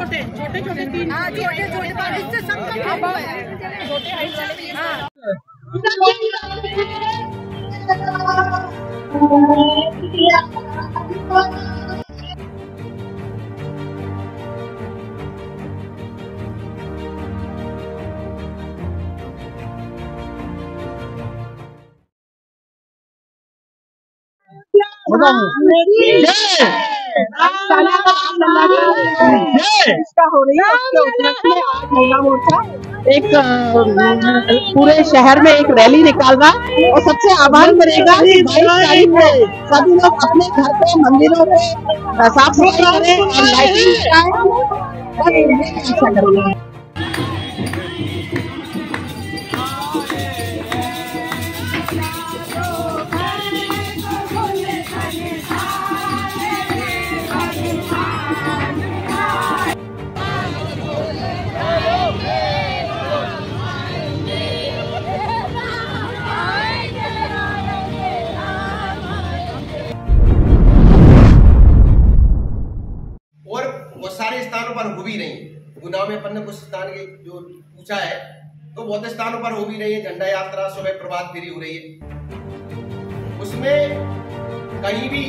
छोटे छोटे छोटे तीन। हाँ छोटे छोटे इससे संकट छोटे हाइट वाले हाँ। हो रही है महिला मोर्चा एक पूरे शहर में एक रैली निकालना और सबसे आह्वान करेगा। सभी लोग अपने घर पे मंदिरों पे साफ़ सफ़ाई करें और लाइटिंग अपन ने कुछ स्थान के जो पूछा है तो बहुत स्थानों पर हो भी रही है, झंडा यात्रा, सुबह प्रभात फेरी हो रही है। उसमें कहीं भी,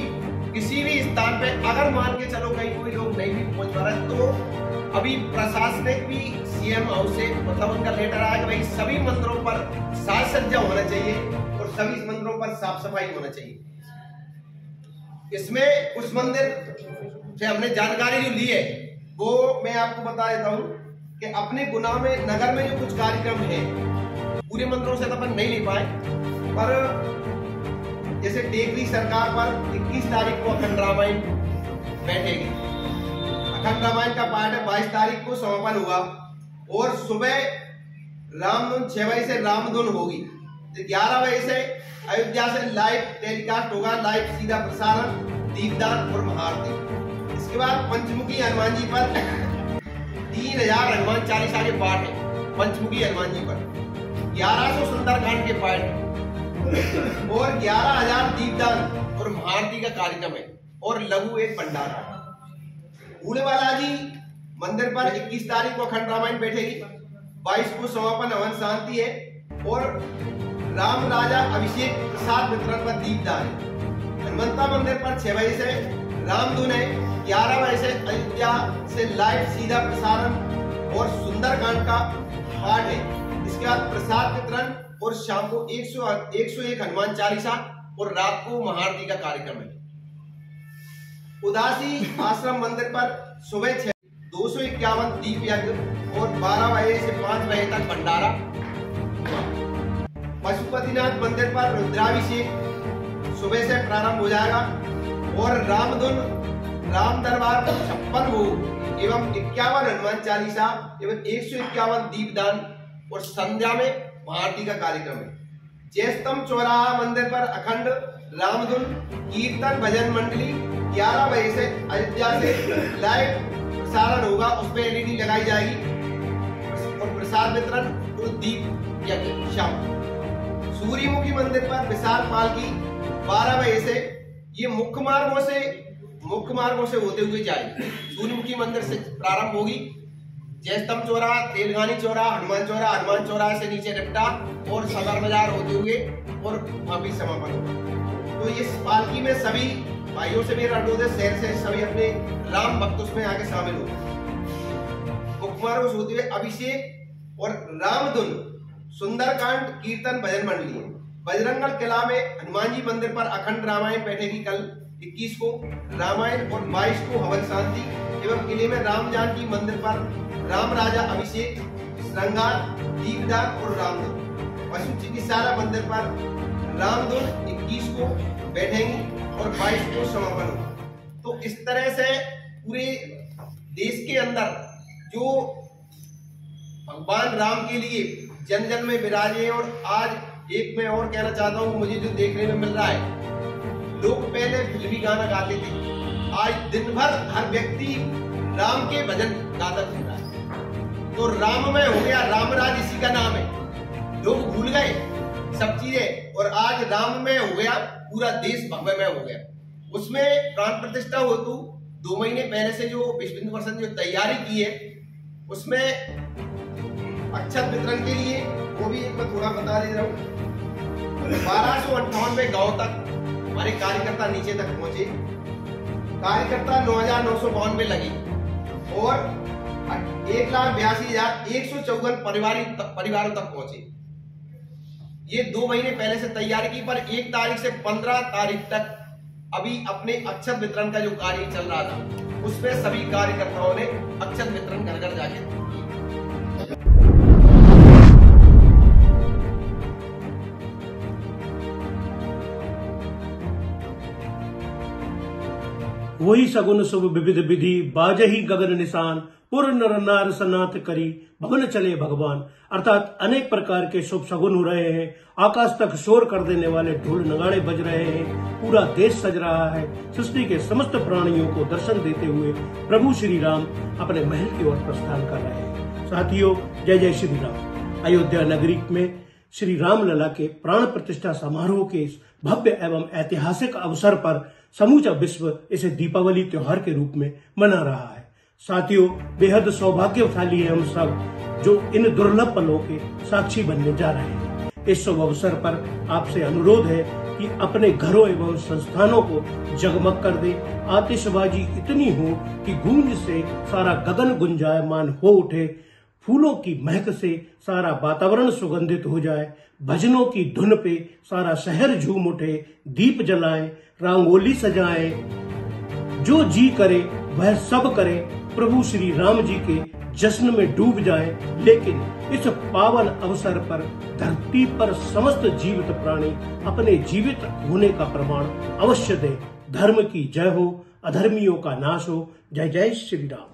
किसी भी स्थान पे अगर मान के चलो कहीं कोई लोग नहीं भी पहुँच पा रहे तो अभी प्रशासनिक भी सीएम हाउस से मतलब उनका लेटर आया कि भाई सभी मंदिरों पर साज सज्जा होना चाहिए और सभी मंदिरों पर साफ़ सफ़ाई होना चाहिए। इसमें उस मंदिर से हमने जानकारी जो ली है, वो मैं आपको बता देता हूँ। कि अपने गुना में, नगर में जो कुछ कार्यक्रम है, पूरे मंत्रों से तो अपन नहीं ले पाए। पर जैसे टेकरी सरकार पर 21 तारीख को अखंड रामायण बैठेगी। अखंड रामायण का पाठ है 22 तारीख को समापन हुआ और सुबह रामधुन छह बजे से रामधुन होगी। तो ग्यारह बजे से अयोध्या से लाइव टेलीकास्ट होगा लाइव सीधा प्रसारण, दीपदान और महाआरती। इसके बाद पंचमुखी हनुमान जी पर हज़ार हनुमान चालीसा के पाठ है पंचमुखी हनुमान जी पर। ग्यारह सौ सुंदरकांड के पाठ और ग्यारह हज़ार दीपदान और महाआरती का कार्यक्रम है, और लघु एक भंडारा बूढ़े बालाजी, मंदिर पर 21 तारीख को अखंड रामायण बैठेगी। 22 को समापन हवन शांति है, और राम राजा अभिषेक प्रसाद वितरण पर दीपदान है। हनुमंता मंदिर पर छह बजे से रामधुन है, ग्यारह बजे से अयोध्या से लाइव सीधा प्रसारण और सुंदरकांड का पाठ है। इसके बाद प्रसाद वितरण और शाम को 100 101 हनुमान चालीसा और रात को महाआरती का कार्यक्रम है। उदासी आश्रम मंदिर पर सुबह छह, दो सौ इक्यावन दीप यज्ञ और बारह बजे से पाँच बजे तक भंडारा। पशुपतिनाथ मंदिर पर रुद्राभिषेक सुबह से प्रारंभ हो जाएगा और रामधुन राम दरबार छप्पन भोग एवं इक्यावन हनुमान चालीसा एवं एक सौ इक्यावन दीपदान और संध्या में महाआरती का कार्यक्रम है। जयस्तंभ चौराहा मंदिर पर अखंड रामधुन, कीर्तन, भजन मंडली 11 बजे से अयोध्या से लाइव प्रसारण होगा। उस पर एलईडी लगाई जाएगी और प्रसाद वितरण और दीप यज्ञ शाम सूर्यमुखी मंदिर पर विशाल पालकी 12 बजे से ये मुख्य मार्गों से मुख्य मार्गों से होते हुए जाएगी सूर्यमुखी मंदिर से प्रारंभ होगी। जयस्तंभ चौराहा तेलगानी चौराहा हनुमान चौराहा हनुमान चौराहा से नीचे रिपटा और सदर बाज़ार होते हुए और वहाँ भी समापन। तो इस पालकी में सभी भाइयों से मेरा अनुरोध है, शहर से सभी अपने राम भक्त उसमें आके शामिल हो। मुख्यमार्गो से होते हुए अभिषेक और रामधुन, सुंदरकांड, कीर्तन, भजन मंडली। बजरंगल किला में हनुमान जी मंदिर पर अखंड रामायण बैठेगी कल। 21 को रामायण और 22 को हवन शांति एवं किले में राम जानकी मंदिर पर राम राजा अभिषेक, श्रृंगार, दीपदान और रामधुन पशु चिकित्सालय मंदिर पर रामधुन 21 को बैठेंगी और 22 को समापन होगा। तो इस तरह से पूरे देश के अंदर जो भगवान राम के लिए जन जन में विराजे और आज एक मैं और कहना चाहता हूँ मुझे जो देखने में मिल रहा है लोग पहले फिल्मी गाना गाते थे। आज दिन भर हर व्यक्ति राम के भजन गाता फिर रहा है। तो राममय हो गया, रामराज इसी का नाम है। लोग भूल गए, सब चीज़ें। और आज राममय हो गया, पूरा देश भव्यमय हो गया। उसमें प्राण प्रतिष्ठा हेतु दो महीने पहले से जो विश्व हिंदू परिषद ने जो तैयारी की है, उसमें अक्षत वितरण के लिए, वो भी एक मैं थोड़ा बता दे रहा हूँ। बारह सौ अंठानवे गाँव तक हमारे कार्यकर्ता नीचे तक पहुँचे। कार्यकर्ता नौ हज़ार नौ सौ बानवे लगे। और एक लाख बयासी हज़ार एक सौ चौवन परिवारों तक पहुँचे। ये दो महीने पहले से तैयारी की, पर एक तारीख से पंद्रह तारीख तक अभी अपने अक्षत वितरण का जो कार्य चल रहा था, उसमें सभी कार्यकर्ताओं ने अक्षत वितरण घर घर जाके वही सगुन शुभ विविध विधि, बाजही गगन निशान, पूर्ण नर सनात करी, भवन चले भगवान। अर्थात अनेक प्रकार के शुभ सगुन हो रहे हैं। आकाश तक शोर कर देने वाले ढोल नगाड़े बज रहे हैं। पूरा देश सज रहा है। सृष्टि के समस्त प्राणियों को दर्शन देते हुए प्रभु श्री राम अपने महल की ओर प्रस्थान कर रहे हैं। साथियों, जय जय श्री राम अयोध्या नगरी में श्री राम लला के प्राण प्रतिष्ठा समारोह के भव्य एवं ऐतिहासिक अवसर पर समूचा विश्व इसे दीपावली त्योहार के रूप में मना रहा है। साथियों, बेहद सौभाग्यशाली है हम सब जो इन दुर्लभ पलों के साक्षी बनने जा रहे हैं। इस शुभ अवसर पर आपसे अनुरोध है कि अपने घरों एवं संस्थानों को जगमग कर दे। आतिशबाजी इतनी हो कि गूंज से सारा गगन गुंजायमान हो उठे। फूलों की महक से सारा वातावरण सुगंधित हो जाए, भजनों की धुन पे सारा शहर झूम उठे, दीप जलाए, रंगोली सजाए। जो जी करे, वह सब करे, प्रभु श्री राम जी के जश्न में डूब जाए। लेकिन इस पावन अवसर पर, धरती पर समस्त जीवित प्राणी अपने जीवित होने का प्रमाण अवश्य दे। धर्म की जय हो, अधर्मियों का नाश हो। जय जय श्री राम।